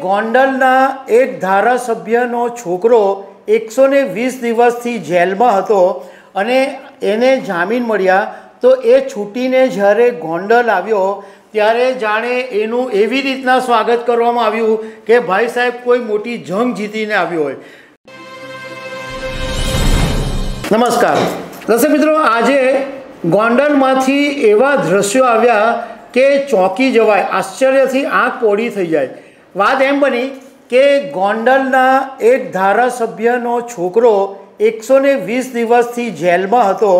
ગોંડલના એક ધારાસભ્યનો છોકરો એકસો ને વીસ દિવસથી જેલમાં હતો અને એને જામીન મળ્યા. તો એ છૂટીને જ્યારે ગોંડલ આવ્યો, ત્યારે જાણે એનું એવી રીતના સ્વાગત કરવામાં આવ્યું કે ભાઈ સાહેબ, કોઈ મોટી જંગ જીતીને આવ્યો હોય. નમસ્કાર. દર્શક મિત્રો, આજે ગોંડલમાંથી એવા દ્રશ્યો આવ્યા કે ચોંકી જવાય. આશ્ચર્યથી આંખ પોડી થઈ જાય. વાત એમ બની કે ગોંડલના એક ધારાસભ્યનો છોકરો એકસો ને વીસ દિવસથી જેલમાં હતો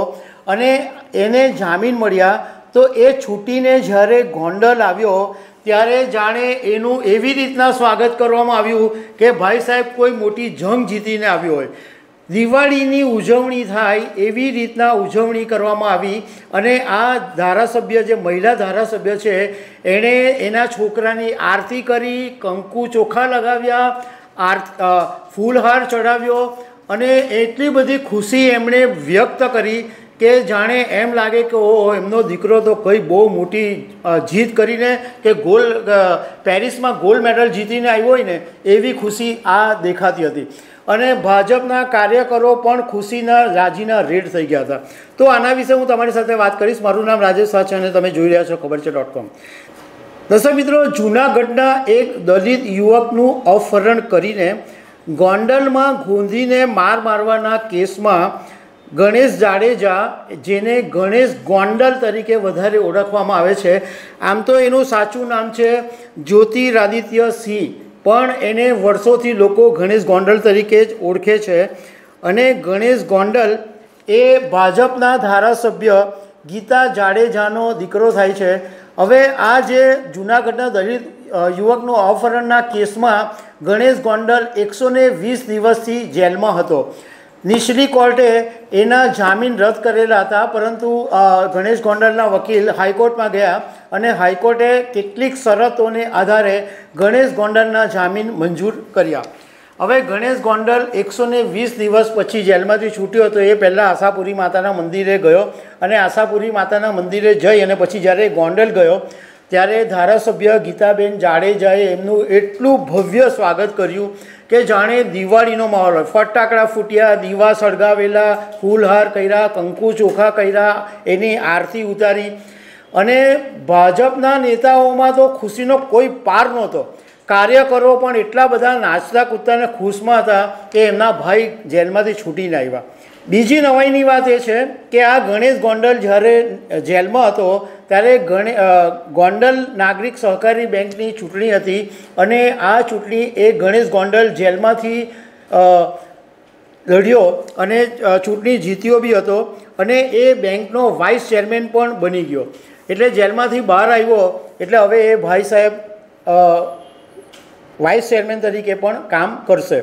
અને એને જામીન મળ્યા તો એ છૂટીને જ્યારે ગોંડલ આવ્યો, ત્યારે જાણે એનું એવી રીતના સ્વાગત કરવામાં આવ્યું કે ભાઈ સાહેબ કોઈ મોટી જંગ જીતીને આવ્યો હોય. દિવાળીની ઉજવણી થાય એવી રીતના ઉજવણી કરવામાં આવી અને આ ધારાસભ્ય જે મહિલા ધારાસભ્ય છે, એણે એના છોકરાની આરતી કરી, કંકુ ચોખા લગાવ્યા, આર ફૂલહાર ચડાવ્યો અને એટલી બધી ખુશી એમણે વ્યક્ત કરી કે જાણે એમ લાગે કે ઓહો, એમનો દીકરો તો કઈ બહુ મોટી જીત કરીને કે ગોલ પેરિસમાં ગોલ્ડ મેડલ જીતીને આવ્યો હોય ને, એવી ખુશી આ દેખાતી હતી. અને ભાજપના કાર્યકરો પણ ખુશીના રાજીના રેડ થઈ ગયા હતા. તો આના વિશે હું તમારી સાથે વાત કરીશ. મારું નામ રાજેશ શાહ અને તમે જોઈ રહ્યા છો ખબર છે ડોટ કોમ. દર્શક મિત્રો, જૂનાગઢના એક દલિત યુવકનું અપહરણ કરીને ગોંડલમાં ગોંધીને માર મારવાના કેસમાં ગણેશ જાડેજા, જેને ગણેશ ગોંડલ તરીકે વધારે ઓળખવામાં આવે છે. આમ તો એનું સાચું નામ છે જ્યોતિરાદિત્ય સિંહ. પણ એને વર્ષોથી લોકો ગણેશ ગોંડલ તરીકે જ ઓળખે છે અને ગણેશ ગોંડલ એ ભાજપના ધારાસભ્ય ગીતા જાડેજાનો દીકરો થાય છે. હવે આ જે જૂનાગઢના દલિત યુવકનું અપહરણના કેસમાં ગણેશ ગોંડલ એકસો વીસ દિવસથી જેલમાં હતો. નીચલી કોર્ટે એના જામીન રદ કરેલા હતા, પરંતુ ગણેશ ગોંડલના વકીલ હાઈકોર્ટમાં ગયા અને હાઈકોર્ટે કેટલીક શરતોને આધારે ગણેશ ગોંડલના જામીન મંજૂર કર્યા. હવે ગણેશ ગોંડલ એકસો વીસ દિવસ પછી જેલમાંથી છૂટ્યો હતો એ પહેલાં આશાપુરી માતાના મંદિરે ગયો અને આશાપુરી માતાના મંદિરે જઈ અને પછી જ્યારે ગોંડલ ગયો, ત્યારે ધારાસભ્ય ગીતાબેન જાડેજાએ એમનું એટલું ભવ્ય સ્વાગત કર્યું કે જાણે દિવાળીનો માહોલ હોય. ફટાકડા ફૂટ્યા, દીવા સળગાવેલા, ફૂલહાર કર્યા, કંકુ ચોખા કર્યા, એની આરતી ઉતારી અને ભાજપના નેતાઓમાં તો ખુશીનો કોઈ પાર નહોતો. કાર્યકરો પણ એટલા બધા નાચતા કૂદતાને ખુશમાં હતા કે એમના ભાઈ જેલમાંથી છૂટીને આવ્યા. બીજી નવાઈની વાત એ છે કે આ ગણેશ ગોંડલ જ્યારે જેલમાં હતો, ત્યારે ગણે ગોંડલ નાગરિક સહકારી બેંકની ચૂંટણી હતી અને આ ચૂંટણી એ ગણેશ ગોંડલ જેલમાંથી લડ્યો અને ચૂંટણી જીત્યો બી હતો અને એ બેંકનો વાઇસ ચેરમેન પણ બની ગયો. એટલે જેલમાંથી બહાર આવ્યો, એટલે હવે એ ભાઈ સાહેબ વાઇસ ચેરમેન તરીકે પણ કામ કરશે.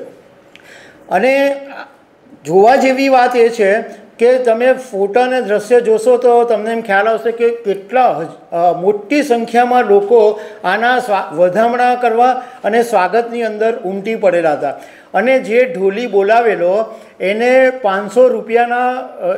અને જોવા જેવી વાત એ છે કે તમે ફોટા અને દ્રશ્ય જોશો તો તમને એમ ખ્યાલ આવશે કે કેટલા મોટી સંખ્યામાં લોકો આના સ્વા, વધામણા કરવા અને સ્વાગતની અંદર ઉમટી પડેલા હતા. અને જે ઢોલી બોલાવેલો એને પાંચસો રૂપિયાના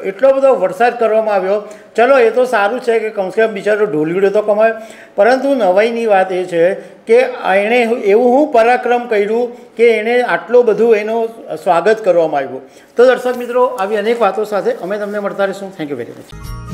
એટલો બધો વરસાદ કરવામાં આવ્યો. ચલો, એ તો સારું છે કે કમસે કમ બિચારો ઢોલવીડો તો કમાય. પરંતુ નવાઈની વાત એ છે કે એણે એવું હું પરાક્રમ કર્યું કે એણે આટલું બધું એનું સ્વાગત કરવામાં આવ્યું. તો દર્શક મિત્રો, આવી અનેક વાતો સાથે અમે તમને મળતા રહીશું. Thank you very much